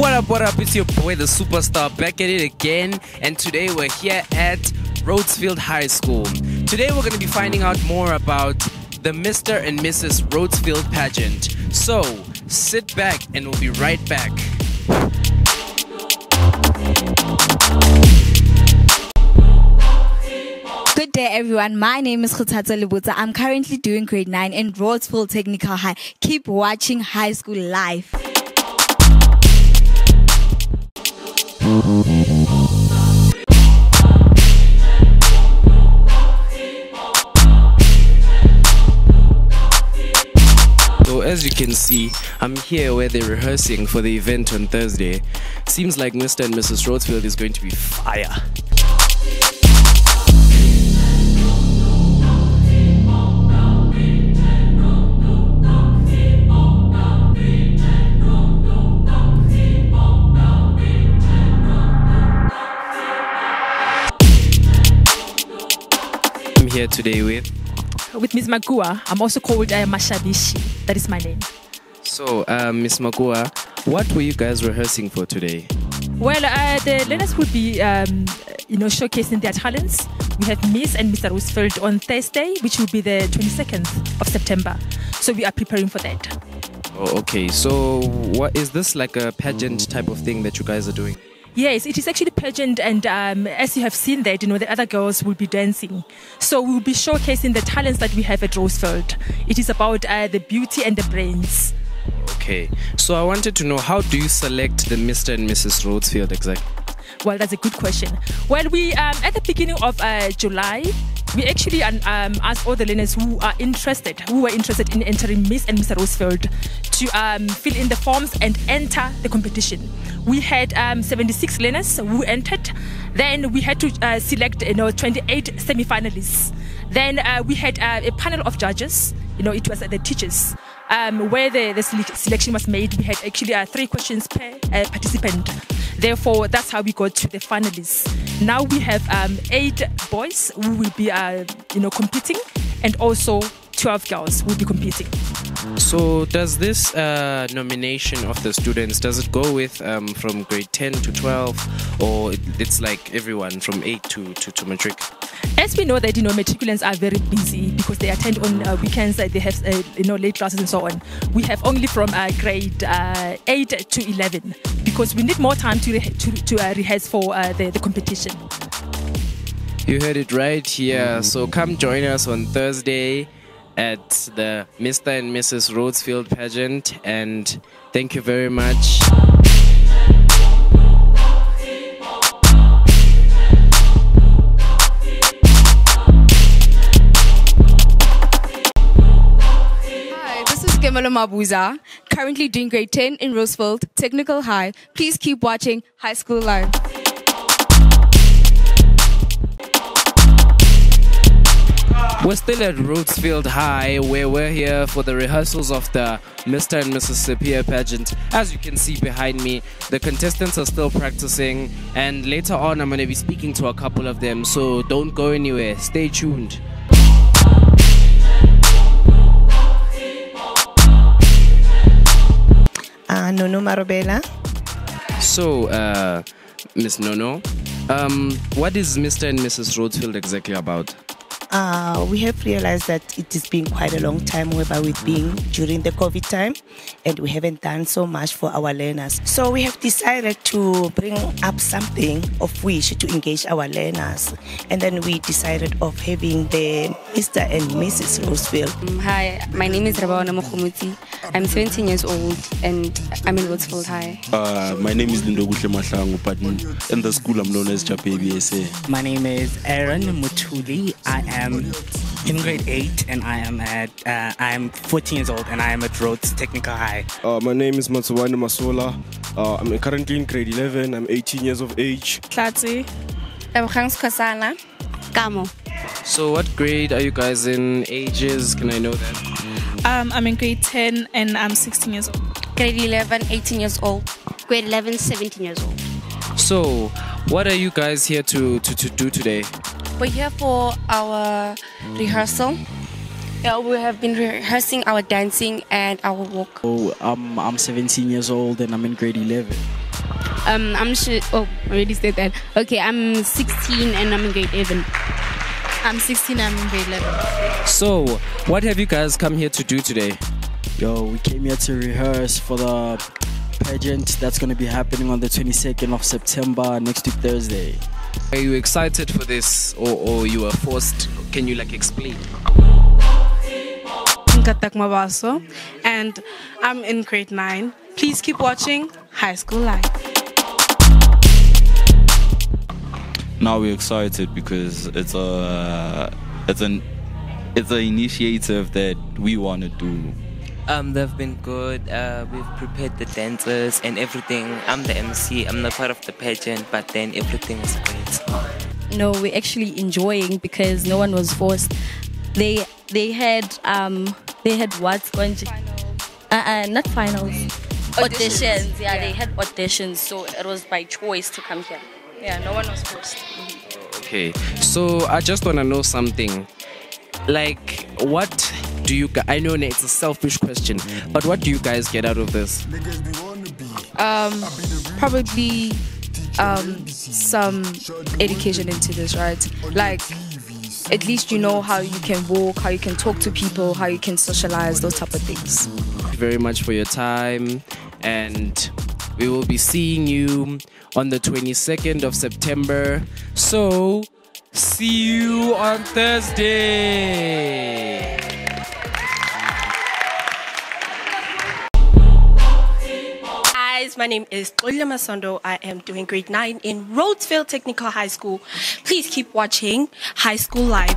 up, what up? It's your boy, the superstar, back at it again. And today we're here at Rhodesfield High School. Today we're going to be finding out more about the Mr. and Mrs. Rhodesfield pageant. So sit back and we'll be right back. Good day, everyone. My name is Khuthatso Lebutsa. I'm currently doing grade 9 in Rhodesfield Technical High. Keep watching High School Live. As you can see, I'm here where they're rehearsing for the event on Thursday. Seems like Mr. and Mrs. Rhodesfield is going to be fire. Here today with with Ms. Magua. I'm also called uh, Mashabishi. That is my name. So, uh, Miss Magua, what were you guys rehearsing for today? Well, uh, the learners will be, um, you know, showcasing their talents. We have Miss and Mr. Rhodesfield on Thursday, which will be the 22nd of September. So we are preparing for that. Oh, okay. So, what is this like a pageant type of thing that you guys are doing? Yes, it is actually pageant, and um, as you have seen that, you know, the other girls will be dancing. So we'll be showcasing the talents that we have at Rhodesfield. It is about uh, the beauty and the brains. Okay. So, I wanted to know how do you select the Mr. and Mrs. Rhodesfield exactly? Well, that's a good question. Well, we um, at the beginning of uh, July, we actually um, asked all the learners who are interested, who were interested in entering Miss and Mr. Rhodesfield, to um, fill in the forms and enter the competition. We had um, 76 learners who entered. Then we had to uh, select, you know, 28 semi-finalists. Then uh, we had uh, a panel of judges. You know, it was the teachers. Um, where the, the selection was made, we had actually uh, three questions per uh, participant. Therefore, that's how we got to the finalists. Now we have um, eight boys who will be, uh, you know, competing, and also 12 girls will be competing. So, does this uh, nomination of the students does it go with um, from grade 10 to 12, or it, it's like everyone from 8 to, to, to matric? As we know that you know matriculants are very busy because they attend on uh, weekends, uh, they have uh, you know late classes and so on. We have only from uh, grade uh, eight to eleven because we need more time to re- to, to uh, rehearse for uh, the, the competition. You heard it right here. So, come join us on Thursday at the Mr. and Mrs. Rhodesfield pageant, and thank you very much. Hi, this is Gemelo Mabuza, currently doing grade 10 in Rhodesfield Technical High. Please keep watching High School Live. We're still at Rhodesfield High, where we're here for the rehearsals of the Mr. and Mrs. Sepia pageant. As you can see behind me, the contestants are still practicing, and later on, I'm going to be speaking to a couple of them, so don't go anywhere. Stay tuned. Uh, Nono Marobela. So, uh, Miss Nono, um, what is Mr. and Mrs. Rhodesfield exactly about? Uh, we have realized that it has been quite a long time whereby we've been during the COVID time and we haven't done so much for our learners. So we have decided to bring up something of which to engage our learners. And then we decided of having the Mr. and Mrs. Rhodesfield. Hi, my name is Rabawana Mokhumuti. I'm 17 years old and I'm in Rhodesfield High. Uh, my name is Lindo Gutle Mahlangu, but in, in the school I'm known as Chapebi SA. My name is Aaron Mutuli. I am in grade 8 and I am at uh, I am 14 years old and I am at Rhodes Technical High. Uh, my name is Matsuwani Masola. Uh, I'm currently in grade 11. I'm 18 years of age. Tlatsi. Ebukhangs Kasana. Kamo. So, what grade are you guys in? Ages? Can I know that? Um, I'm in grade 10 and I'm 16 years old. Grade 11, 18 years old. Grade 11, 17 years old. So, what are you guys here to, to, to do today? We're here for our rehearsal. Yeah, we have been rehearsing our dancing and our walk. Oh, I'm, I'm 17 years old and I'm in grade 11. Um, I'm sure. Oh, I already said that. Okay, I'm 16 and I'm in grade 11. I'm 16. I'm in grade 11. So, what have you guys come here to do today? Yo, we came here to rehearse for the pageant that's going to be happening on the 22nd of September next week Thursday. Are you excited for this or, or you were forced? Can you like explain? Nkatak Mabaso, and I'm in grade 9. Please keep watching High School Live. Now we're excited because it's a it's an it's an initiative that we want to do. Um, they've been good. Uh, we've prepared the dancers and everything. I'm the MC. I'm not part of the pageant, but then everything was great. No, we're actually enjoying because no one was forced. They they had um they had what sponge? Uh, uh not finals. Auditions. Yeah, they had auditions, so it was by choice to come here. Yeah, no one was forced. Okay, so I just want to know something. Like, what do you guys? I know it's a selfish question, but what do you guys get out of this? Um, probably um, some education into this, right? Like, at least you know how you can walk, how you can talk to people, how you can socialize, those type of things. Thank you very much for your time, and we will be seeing you on the 22nd of September. So, see you on Thursday. Guys, my name is Tolia Masondo. I am doing grade 9 in Rhodesfield Technical High School. Please keep watching High School Live.